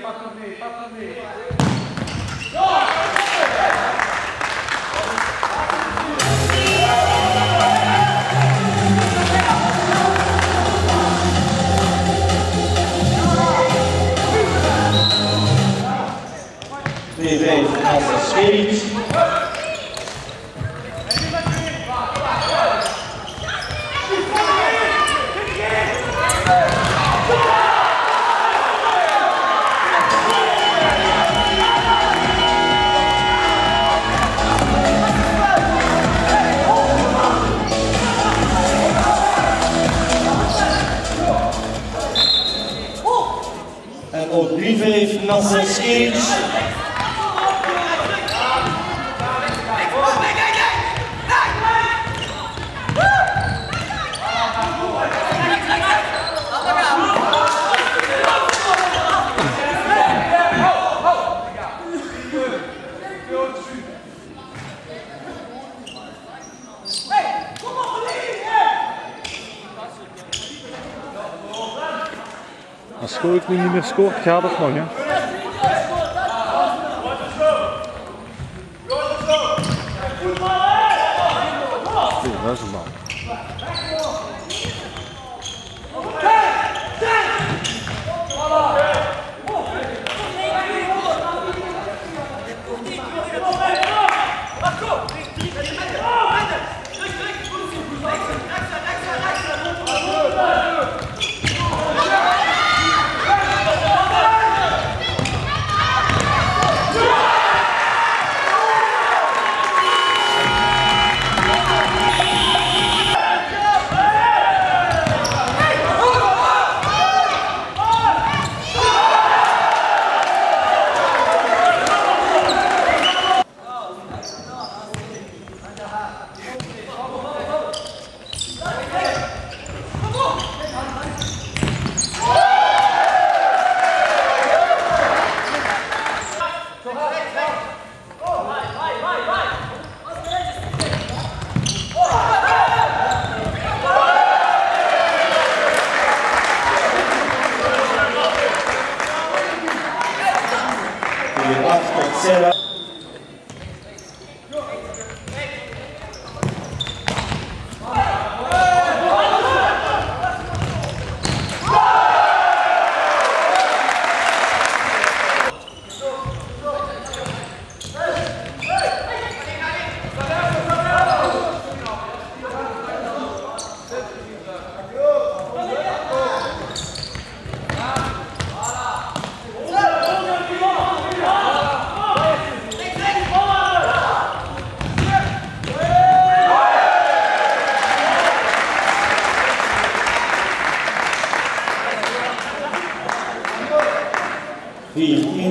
pato meio, pato meio. Vem, nossas filhas. 3-5 Nasser Scheriks. Als Schoot nu niet meer scoort, gaat het nog hè. Mas mal. Obrigado, parceira. 李洪斌